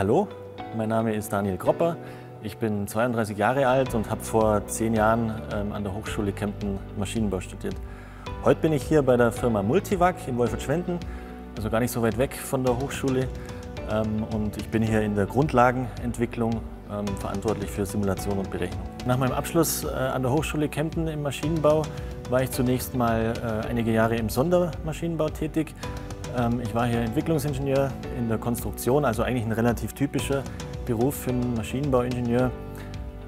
hallo, mein Name ist Daniel Gropper. Ich bin 32 Jahre alt und habe vor zehn Jahren ähm, an der Hochschule Kempten Maschinenbau studiert. Heute bin ich hier bei der Firma Multivac in Wolfurt-Schwenden, also gar nicht so weit weg von der Hochschule. Ähm, und ich bin hier in der Grundlagenentwicklung ähm, verantwortlich für Simulation und Berechnung. Nach meinem Abschluss äh, an der Hochschule Kempten im Maschinenbau war ich zunächst mal äh, einige Jahre im Sondermaschinenbau tätig. Ähm, ich war hier Entwicklungsingenieur in der Konstruktion, also eigentlich ein relativ typischer Beruf für einen Maschinenbauingenieur,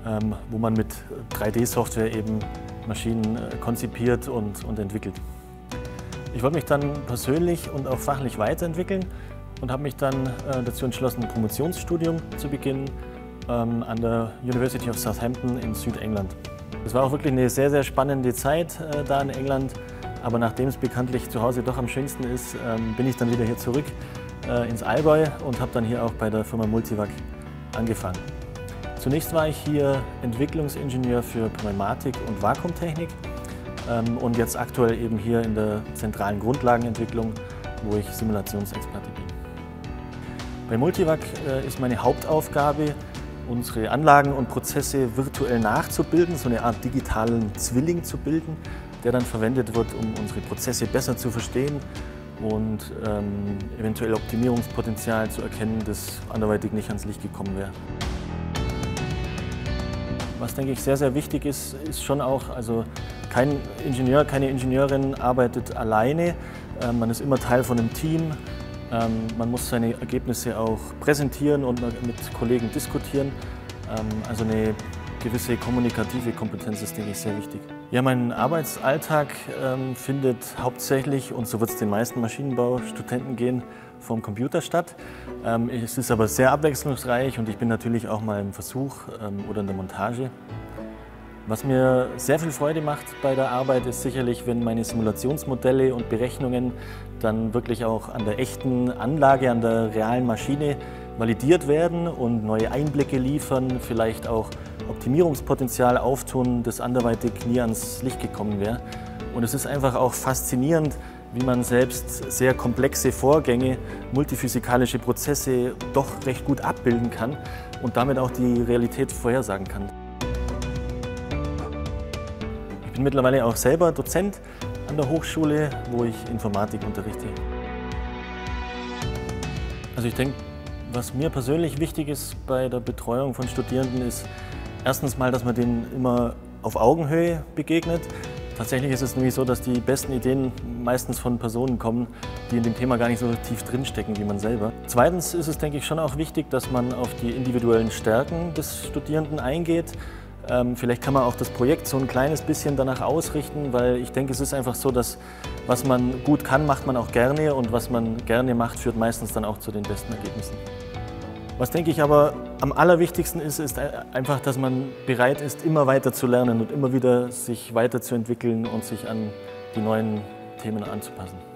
ähm, wo man mit 3D-Software eben Maschinen äh, konzipiert und, und entwickelt. Ich wollte mich dann persönlich und auch fachlich weiterentwickeln und habe mich dann äh, dazu entschlossen, ein Promotionsstudium zu beginnen ähm, an der University of Southampton in Südengland. Es war auch wirklich eine sehr, sehr spannende Zeit äh, da in England. Aber nachdem es bekanntlich zu Hause doch am schönsten ist, ähm, bin ich dann wieder hier zurück äh, ins Allgäu und habe dann hier auch bei der Firma Multivac angefangen. Zunächst war ich hier Entwicklungsingenieur für Pneumatik und Vakuumtechnik ähm, und jetzt aktuell eben hier in der zentralen Grundlagenentwicklung, wo ich Simulationsexperte bin. Bei Multivac äh, ist meine Hauptaufgabe, unsere Anlagen und Prozesse virtuell nachzubilden, so eine Art digitalen Zwilling zu bilden, der dann verwendet wird, um unsere Prozesse besser zu verstehen und ähm, eventuell Optimierungspotenzial zu erkennen, das anderweitig nicht ans Licht gekommen wäre. Was denke ich sehr, sehr wichtig ist, ist schon auch, also kein Ingenieur, keine Ingenieurin arbeitet alleine. Ähm, man ist immer Teil von einem Team. Ähm, man muss seine Ergebnisse auch präsentieren und mit Kollegen diskutieren. Ähm, also eine gewisse kommunikative Kompetenz ist, denke ich, sehr wichtig. Ja, mein Arbeitsalltag ähm, findet hauptsächlich, und so wird es den meisten Maschinenbaustudenten gehen, vom Computer statt. Ähm, es ist aber sehr abwechslungsreich und ich bin natürlich auch mal im Versuch ähm, oder in der Montage. Was mir sehr viel Freude macht bei der Arbeit ist sicherlich, wenn meine Simulationsmodelle und Berechnungen dann wirklich auch an der echten Anlage, an der realen Maschine validiert werden und neue Einblicke liefern, vielleicht auch Optimierungspotenzial auftun, das anderweitig nie ans Licht gekommen wäre. Und es ist einfach auch faszinierend, wie man selbst sehr komplexe Vorgänge, multiphysikalische Prozesse doch recht gut abbilden kann und damit auch die Realität vorhersagen kann. Ich bin mittlerweile auch selber Dozent an der Hochschule, wo ich Informatik unterrichte. Also ich denke, was mir persönlich wichtig ist bei der Betreuung von Studierenden ist erstens mal, dass man denen immer auf Augenhöhe begegnet. Tatsächlich ist es nämlich so, dass die besten Ideen meistens von Personen kommen, die in dem Thema gar nicht so tief drinstecken wie man selber. Zweitens ist es, denke ich, schon auch wichtig, dass man auf die individuellen Stärken des Studierenden eingeht vielleicht kann man auch das Projekt so ein kleines bisschen danach ausrichten, weil ich denke, es ist einfach so, dass was man gut kann, macht man auch gerne und was man gerne macht, führt meistens dann auch zu den besten Ergebnissen. Was denke ich aber am allerwichtigsten ist, ist einfach, dass man bereit ist, immer weiter zu lernen und immer wieder sich weiterzuentwickeln und sich an die neuen Themen anzupassen.